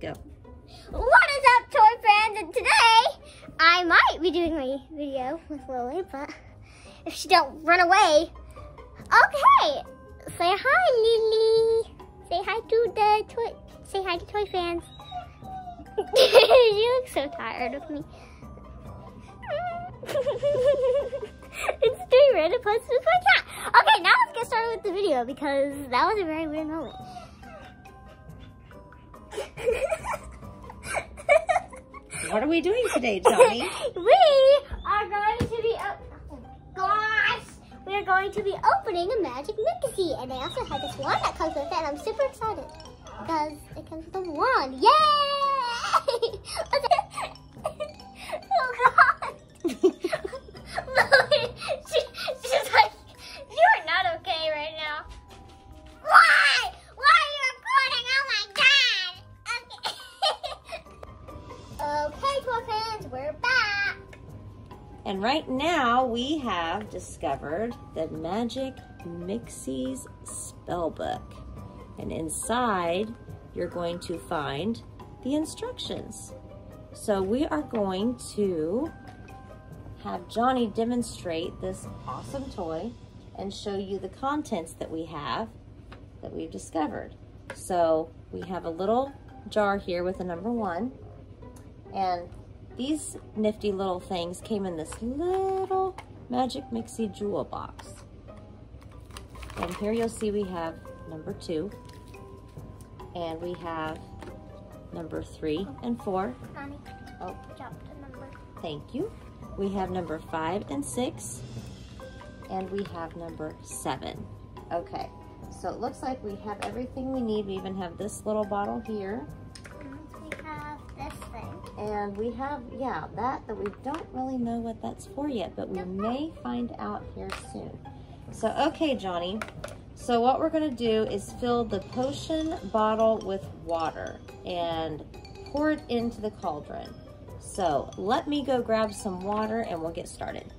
Go. What is up, toy fans? And today, I might be doing my video with Lily, but if she don't run away, okay. Say hi, Lily. Say hi to the toy. Say hi to toy fans. you look so tired of me. it's doing random posts with my cat. Okay, now let's get started with the video because that was a very weird moment. What are we doing today, Jonni? we are going to be, gosh, we are going to be opening a Magic Mixie, and I also have this wand that comes with it, and I'm super excited because it comes with a wand. Yay! Have discovered the Magic Mixies spellbook. And inside you're going to find the instructions. So we are going to have Jonni demonstrate this awesome toy and show you the contents that we have that we've discovered. So we have a little jar here with a number one. And these nifty little things came in this little Magic Mixie jewel box. And here you'll see we have number two. And we have number three and four. Honey, Oh, dropped a number. thank you. We have number five and six. And we have number seven. Okay, so it looks like we have everything we need. We even have this little bottle here. And we have, yeah, that that we don't really know what that's for yet, but we may find out here soon. So, okay, Jonni. So what we're gonna do is fill the potion bottle with water and pour it into the cauldron. So let me go grab some water and we'll get started.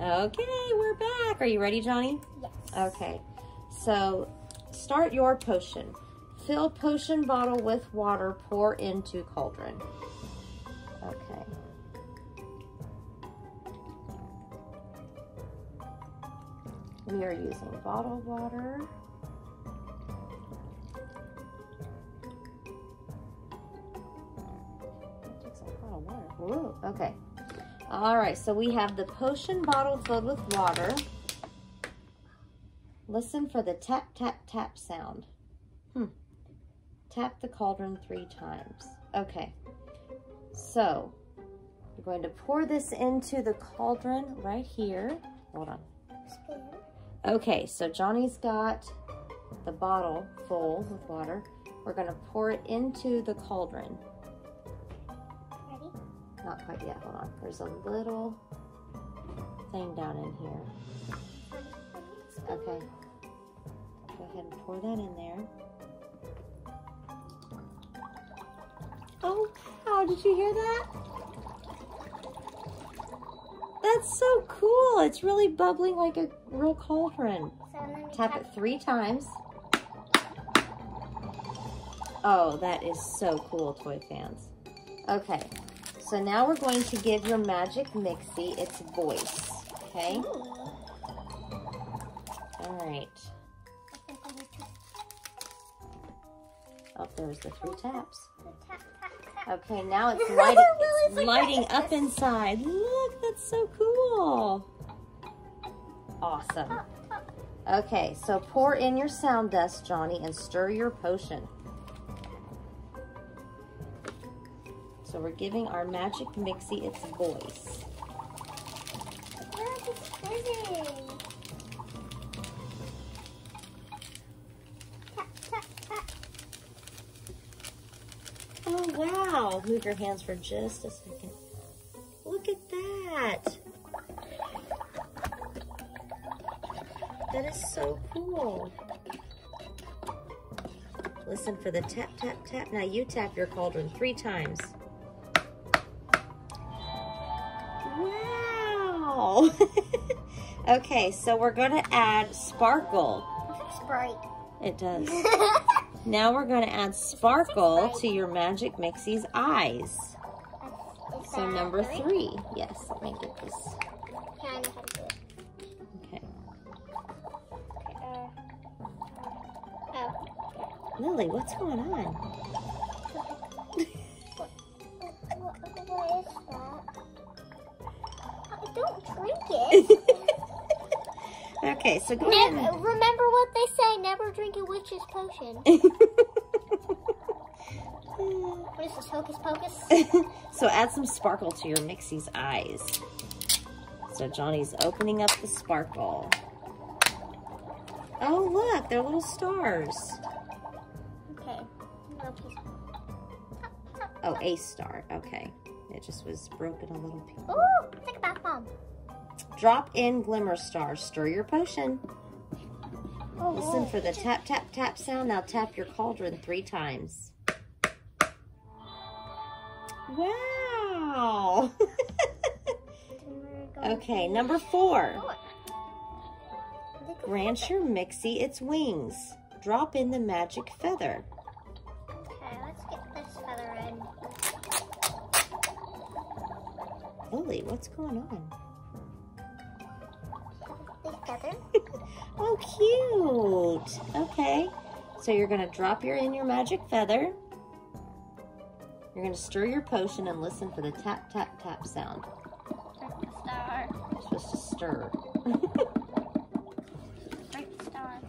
Okay, we're back. Are you ready, Jonni? Yes. Okay, so start your potion. Fill potion bottle with water, pour into cauldron. Okay. We are using bottled water. That takes a lot of water. Okay. All right, so we have the potion bottle filled with water. Listen for the tap, tap, tap sound. Hmm. Tap the cauldron three times. Okay. So, you're going to pour this into the cauldron right here. Hold on. Spoon. Okay, so Jonni's got the bottle full with water. We're going to pour it into the cauldron. Ready? Not quite yet. Hold on. There's a little thing down in here. Okay. Go ahead and pour that in there. Oh, wow, did you hear that? That's so cool. It's really bubbling like a real cauldron. So we Tap it three times. Oh, that is so cool, toy fans. Okay, so now we're going to give your Magic Mixie its voice, okay? Ooh. All right. I think we Oh, there's the three taps. Okay, now it's lighting, it's lighting up inside. Look, that's so cool. Awesome. Okay, so pour in your sound dust, Jonni, and stir your potion. So we're giving our magic mixie its voice. Look, it's fizzing. Move your hands for just a second. Look at that. That is so cool. Listen for the tap, tap, tap. Now you tap your cauldron three times. Wow. okay, so we're going to add sparkle. Looks like Sprite. It does. Now we're going to add sparkle to your Magic Mixie's eyes. So number three. Yes, let me get this. Yeah, I know how to do it. Okay. Lily, what's going on? What, what is that? I don't drink it. okay, so go Never, ahead. remember what they say, never drink a witch's potion. What is this, hocus pocus? so add some sparkle to your Mixie's eyes. So Jonni's opening up the sparkle. Oh, look, they're little stars. Okay. Oh, a star. Okay. It just was broken a little piece. Ooh, it's like a bath bomb. Drop in glimmer star. Stir your potion. Oh, Listen for the tap, tap, tap sound. Now tap your cauldron three times. Wow. okay, number four. Grant your Mixie its wings. Drop in the magic feather. Okay, let's get this feather in. Lily, what's going on? Cute. Okay. So you're going to drop your in your magic feather. You're going to stir your potion and listen for the tap, tap, tap sound. Star. You're supposed to stir. Bright star.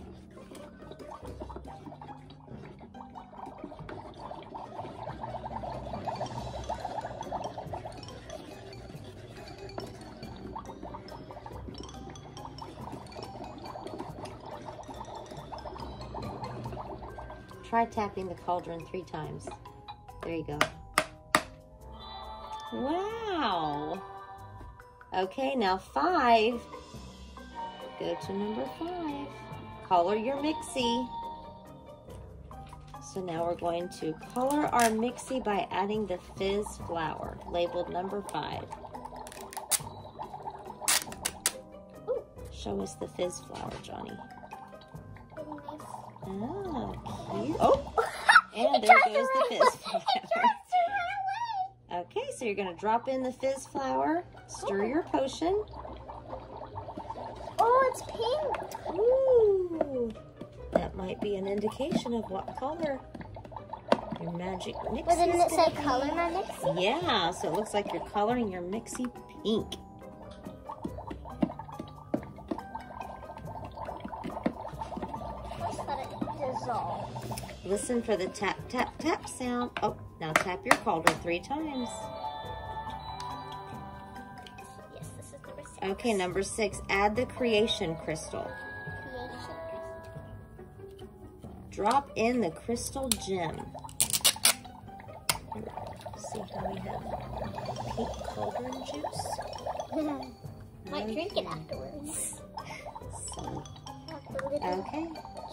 Try tapping the cauldron three times. There you go. Wow. Okay, now five. Go to number five. Color your mixie. So now we're going to color our mixie by adding the fizz flower, labeled number five. Ooh, show us the fizz flower, Jonni. Oh, Oh, and there goes the fizz flower. tries to run away. Okay, so you're gonna drop in the fizz flower, stir your potion. Oh, it's pink. Ooh, that might be an indication of what color your magic mixie But didn't it say color my mixie? Yeah, so it looks like you're coloring your mixie pink. Listen for the tap, tap, tap sound. Oh, now tap your cauldron three times. Yes, this is number six. Okay, number six, add the creation crystal. Creation. Drop in the crystal gem. See how we have pink cauldron juice? Might drink it afterwards. So, Have the little okay,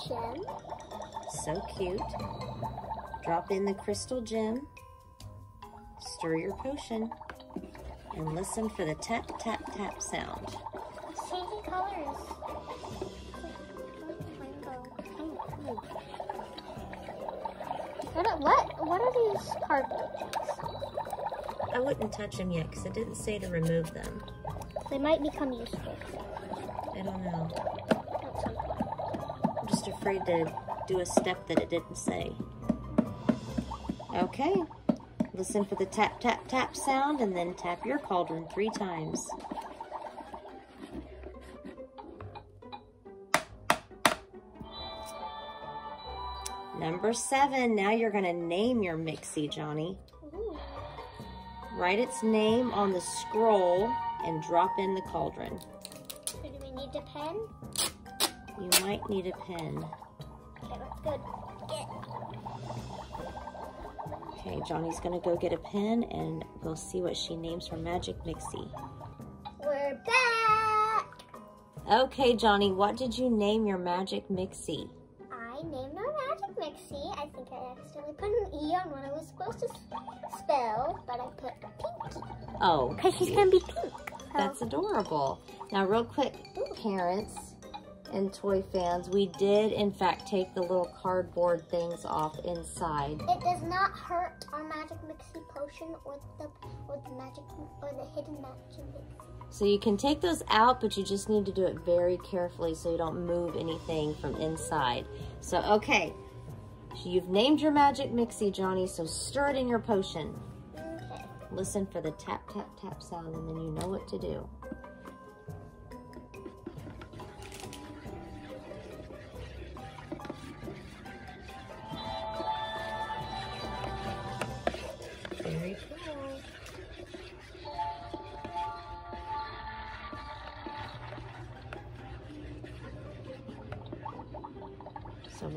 gem. So cute. Drop in the crystal gem. Stir your potion. And listen for the tap, tap, tap sound. It's changing colors. What, what, what are these cardboard things? I wouldn't touch them yet because it didn't say to remove them. They might become useful. I don't know. at some point. I'm just afraid to do a step that it didn't say. Okay. Listen for the tap, tap, tap sound and then tap your cauldron three times. Number seven, now you're gonna name your Mixie, Jonni. Ooh. Write its name on the scroll and drop in the cauldron. So do we need a pen? You might need a pen. Okay, that's good. Get. Okay, Jonni's gonna go get a pen and we'll see what she names her magic mixie. We're back. Okay, Jonni, what did you name your magic mixie? I named my magic mixie. I think I accidentally put an E on what I was supposed to spell, but I put Pinky. Oh, Because she's to be pink. That's adorable. Now, real quick, parents, and toy fans, we did in fact take the little cardboard things off inside. It does not hurt our magic mixie potion or the or the magic or the hidden magic mixie. So you can take those out, but you just need to do it very carefully so you don't move anything from inside. So, okay, you've named your magic mixie, Jonni, so stir it in your potion. Okay. Listen for the tap, tap, tap sound, and then you know what to do.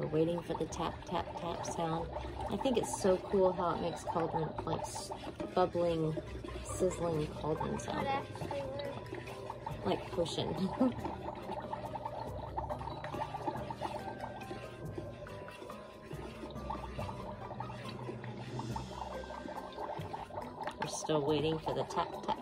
We're waiting for the tap, tap, tap sound. I think it's so cool how it makes cauldron, like bubbling, sizzling cauldron sound, like pushing. We're still waiting for the tap, tap,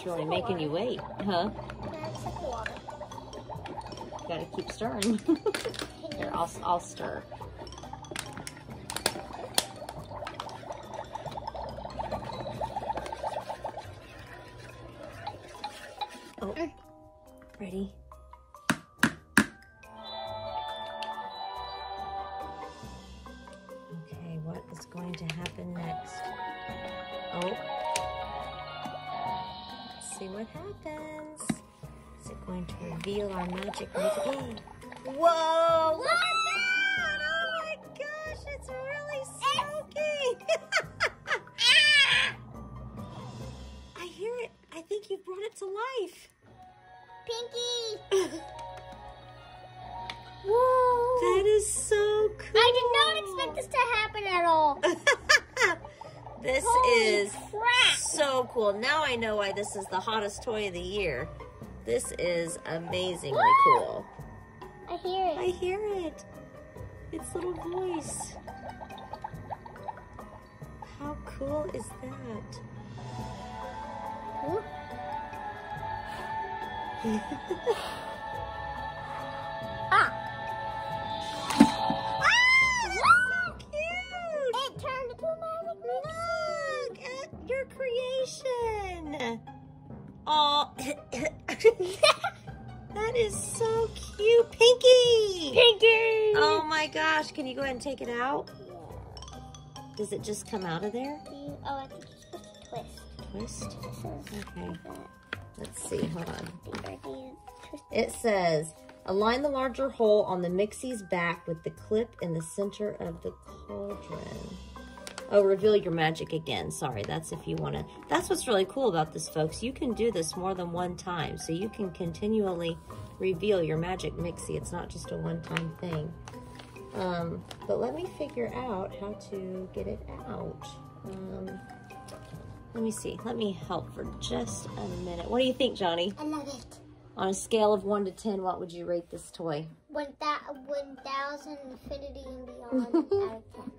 It's really making you wait, huh? That's the water. Gotta keep stirring. Here, I'll, I'll stir. Think you've brought it to life. Pinky! Whoa! That is so cool. I did not expect this to happen at all. this Holy is crap! so cool. Now I know why this is the hottest toy of the year. This is amazingly Woo! cool. I hear it. I hear it. Its little voice. How cool is that? Ooh. Your creation. Oh, that is so cute, Pinky. Pinky! Oh my gosh! Can you go ahead and take it out? Does it just come out of there? Oh, I think you're supposed to twist. Twist. Okay. Like that. Let's see. Hold on. These are these twist- It says, align the larger hole on the mixie's back with the clip in the center of the cauldron. Oh, reveal your magic again. Sorry, that's if you want to. That's what's really cool about this, folks. You can do this more than one time. So you can continually reveal your magic mixie. It's not just a one-time thing. Um, but let me figure out how to get it out. Um, let me see. Let me help for just a minute. What do you think, Jonni? I love it. On a scale of 1 to 10, what would you rate this toy? One that one thousand infinity and beyond out of ten.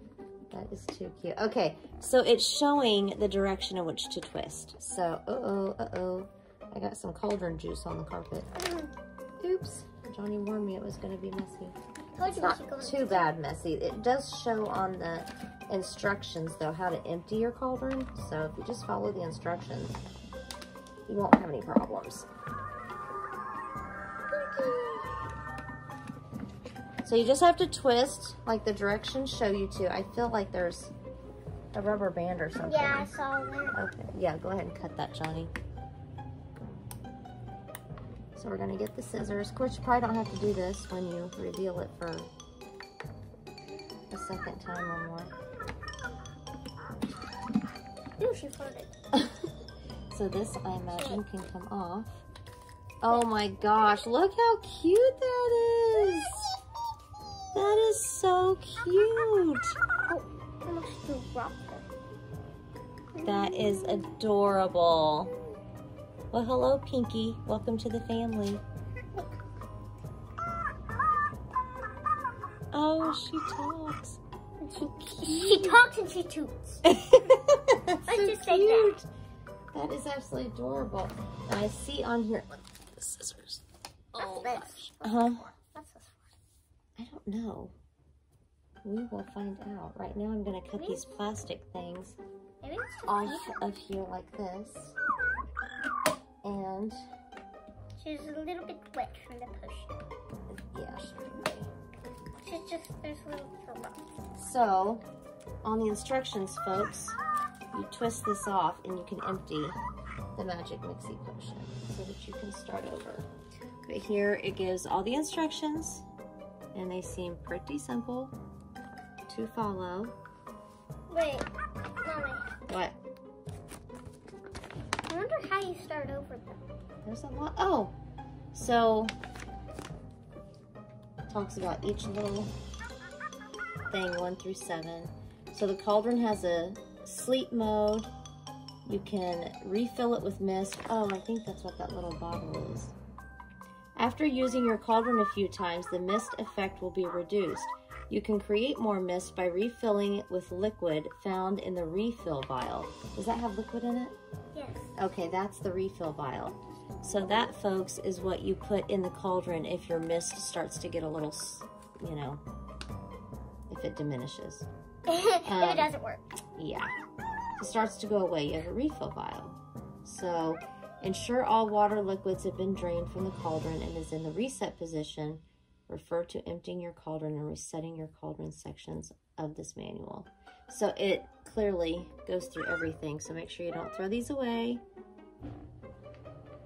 That is too cute. Okay, so it's showing the direction in which to twist. So, uh-oh, uh-oh. I got some cauldron juice on the carpet. Mm. Oops. Jonni warned me it was going to be messy. It's not should go in too bad messy. It does show on the instructions, though, how to empty your cauldron. So if you just follow the instructions, you won't have any problems. So you just have to twist like the directions show you to. I feel like there's a rubber band or something. Yeah, I saw that. Okay, yeah, go ahead and cut that, Jonni. So we're gonna get the scissors. Of course, you probably don't have to do this when you reveal it for a second time or more. Ooh, she farted. So this, I imagine, can come off. Oh my gosh, look how cute that is! That is so cute! Oh, I almost dropped. That is adorable. Well, hello, Pinky. Welcome to the family. Oh, she talks. She, she talks and she toots. Let's just say that. That is absolutely adorable. And I see on here, look, the scissors. Oh, gosh. Uh-huh. I don't know. We will find out. Right now I'm going to cut these plastic things for? Maybe it's just off of here like this. And, She's a little bit wet from the push. yeah. She's just, there's a little bit So, on the instructions, folks, you twist this off and you can empty the Magic Mixie Potion so that you can start over. But here it gives all the instructions and they seem pretty simple to follow. Wait, mommy. What? Start over them. There's a lot. Oh, so talks about each little thing, one through seven. So the cauldron has a sleep mode. You can refill it with mist. Oh, I think that's what that little bottle is. After using your cauldron a few times, the mist effect will be reduced. You can create more mist by refilling it with liquid found in the refill vial. Does that have liquid in it? Okay, that's the refill vial. So that, folks, is what you put in the cauldron if your mist starts to get a little, you know, if it diminishes. if Um, it doesn't work. Yeah. If it starts to go away, you have a refill vial. So ensure all water liquids have been drained from the cauldron and is in the reset position. Refer to emptying your cauldron and resetting your cauldron sections of this manual. So it clearly goes through everything. So make sure you don't throw these away.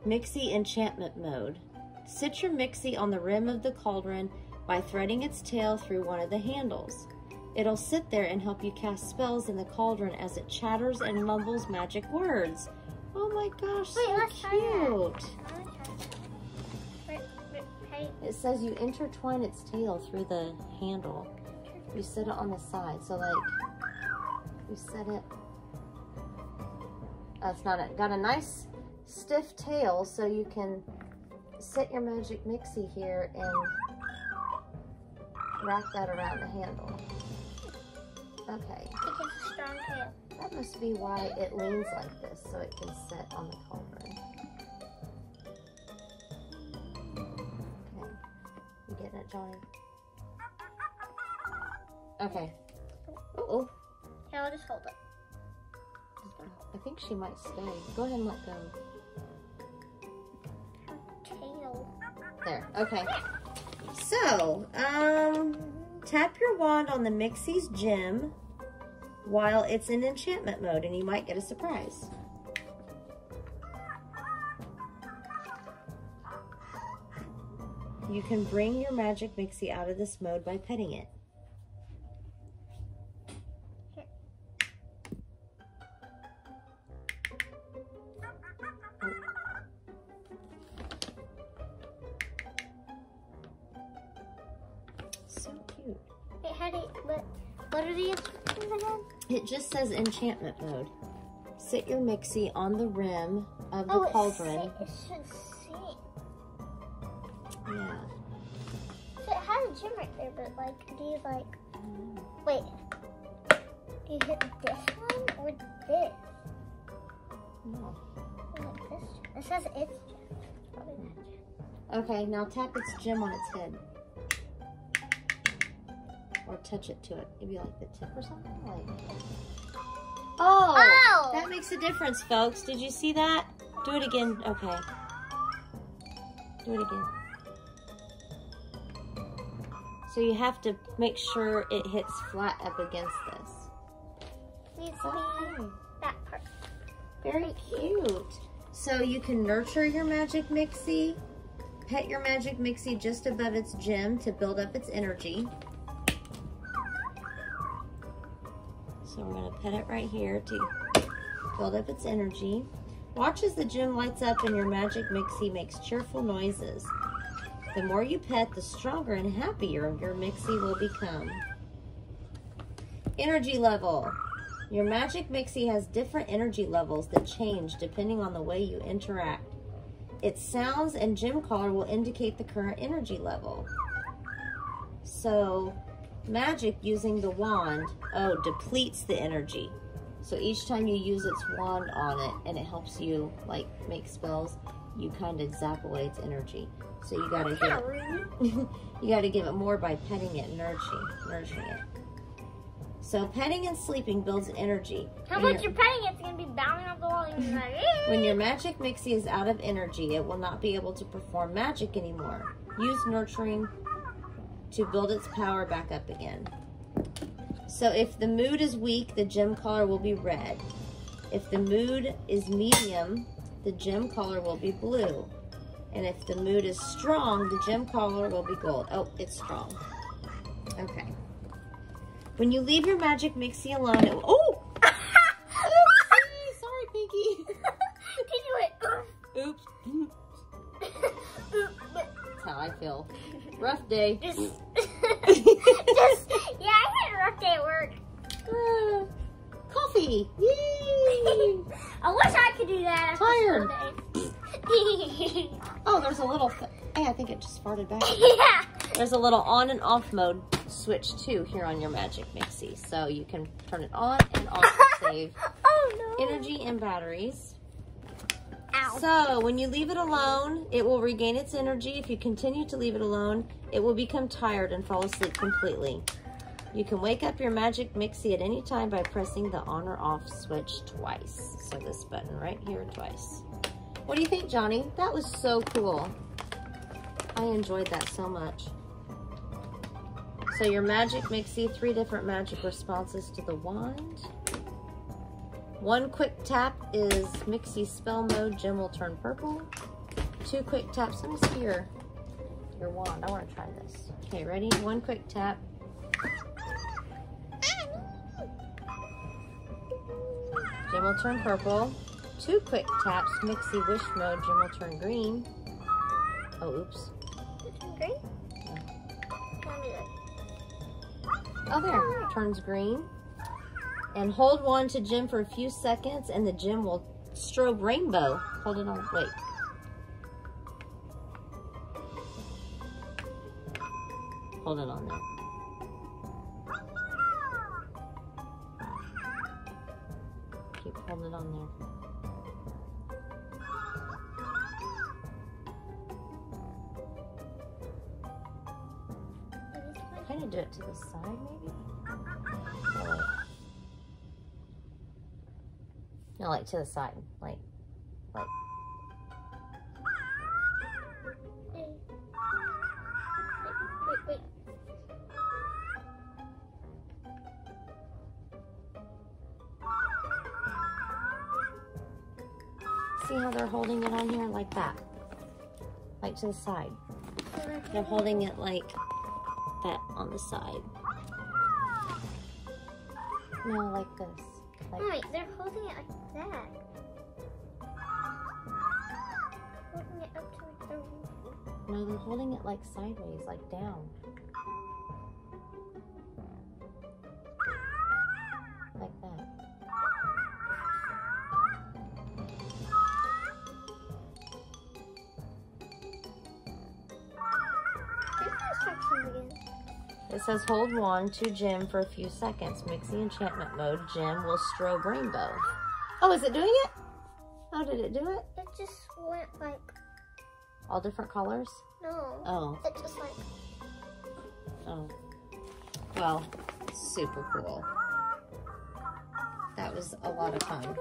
Mixie enchantment mode. Sit your Mixie on the rim of the cauldron by threading its tail through one of the handles. It'll sit there and help you cast spells in the cauldron as it chatters and mumbles magic words. Oh my gosh, Wait, so let's try that. cute. I wanna try that. Wait, wait, hey, It says you intertwine its tail through the handle. You sit it on the side, so like you set it. That's not it. Got a nice stiff tail, so you can set your magic mixie here and wrap that around the handle. Okay, it gets a strong tail. that must be why it leans like this, so it can sit on the cauldron. Okay, you getting it, Jonni? Okay. Uh oh. Here, I'll just hold it. I think she might stay. Go ahead and let go. Tail. There. Okay. So, um, tap your wand on the Mixie's gem while it's in enchantment mode, and you might get a surprise. You can bring your magic Mixie out of this mode by petting it. It just says enchantment mode. Sit your Mixie on the rim of the oh, cauldron. It, it should sing. Yeah. So it has a gym right there, but like, do you like, wait, do you hit this one or this? No. Like this? It says it's gym. Gym. Okay, now tap its gem on its head. Or touch it to it. Maybe like the tip or something. Like. Oh, Oh! That makes a difference, folks. Did you see that? Do it again. Okay. Do it again. So you have to make sure it hits flat up against this. Needs to Okay. be that part. Very cute. So you can nurture your magic mixie, pet your magic mixie just above its gem to build up its energy. So we're gonna pet it right here to build up its energy. Watch as the gym lights up and your magic mixie makes cheerful noises. The more you pet, the stronger and happier your mixie will become. Energy level. Your magic mixie has different energy levels that change depending on the way you interact. Its sounds and gym color will indicate the current energy level. So magic using the wand, oh, depletes the energy. So each time you use its wand on it and it helps you like make spells, you kind of zap away its energy. So you gotta give it, you gotta give it more by petting it, nourishing, nourishing it. So petting and sleeping builds energy. How When about you're petting? It's gonna be bouncing off the wall. Like, When your magic mixie is out of energy, it will not be able to perform magic anymore. Use nurturing to build its power back up again. So if the mood is weak, the gem color will be red. If the mood is medium, the gem color will be blue. And if the mood is strong, the gem color will be gold. Oh, it's strong. Okay. When you leave your magic mixie alone, it will, oh! Oopsie, sorry, Pinky. Did you went? Oops. That's how I feel. Rough day. Just, just, yeah, I had a rough day at work. Ah, coffee. Yay! I wish I could do that. Tired. Oh, there's a little. Th- hey, I think it just farted back. yeah. There's a little on and off mode switch too here on your Magic Mixie, so you can turn it on and off to save Oh no. energy and batteries. So when you leave it alone, it will regain its energy. If you continue to leave it alone, it will become tired and fall asleep completely. You can wake up your Magic Mixie at any time by pressing the on or off switch twice. So this button right here twice. What do you think, Jonni? That was so cool. I enjoyed that so much. So your Magic Mixie, three different magic responses to the wand. One quick tap is Mixie spell mode. Gem will turn purple. Two quick taps. Let me see your, your wand. I want to try this. Okay, ready? One quick tap. Gem will turn purple. Two quick taps. Mixie wish mode. Gem will turn green. Oh, oops. Green? Oh, there. Turns green. And hold one to Jim for a few seconds and the gem will strobe rainbow. Hold it on. Wait. Hold it on there. Keep holding it on there. Kind of do it to the side, maybe? No, like to the side. Like, like. See how they're holding it on here? Like that. Like to the side. They're holding it like that on the side. No, like this. Like, Wait, they're holding it like that. Holding it up to like the roof. no, they're holding it like sideways, like down. Like that. The. It says hold one to Jim for a few seconds. Mixie enchantment mode. Jim will strobe rainbow. Oh, is it doing it? How did it do it? It just went like, All different colors? no. Oh, It just like, oh. Well, super cool. That was a lot of fun.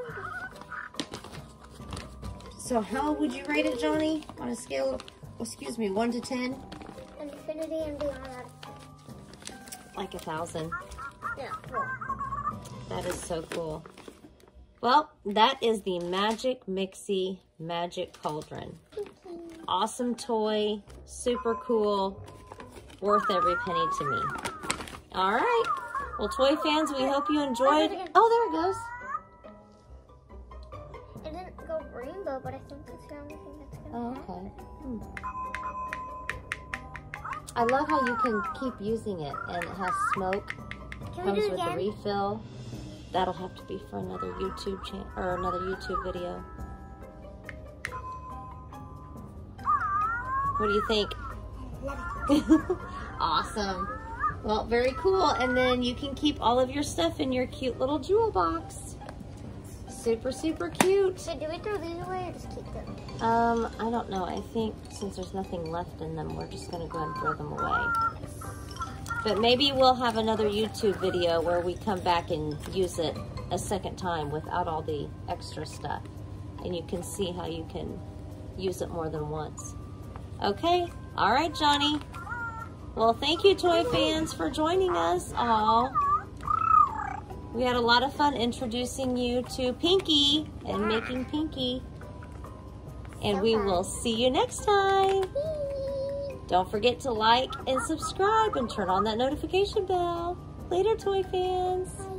So how would you rate it, Jonni? On a scale of, excuse me, 1 to 10? infinity and beyond. Like a thousand. Yeah, cool. That is so cool. Well, that is the Magic Mixie Magic Cauldron. Awesome toy, super cool, worth every penny to me. All right. Well, toy fans, we hope you enjoyed. Oh, there it goes. It didn't go rainbow, but I think it's the only thing that's gonna Oh, happen. okay. Hmm. I love how you can keep using it and it has smoke. Can Comes with a refill. That'll have to be for another YouTube channel or another YouTube video. What do you think? Awesome. Well, very cool. And then you can keep all of your stuff in your cute little jewel box. Super, super cute. So do we throw these away or just keep them? Um, I don't know. I think since there's nothing left in them, we're just gonna go ahead and throw them away. But maybe we'll have another YouTube video where we come back and use it a second time without all the extra stuff. And you can see how you can use it more than once. Okay, all right, Jonni. Well, thank you, toy fans, for joining us all. We had a lot of fun introducing you to Pinky and making Pinky. And we will see you next time. Don't forget to like and subscribe and turn on that notification bell. Later, toy fans.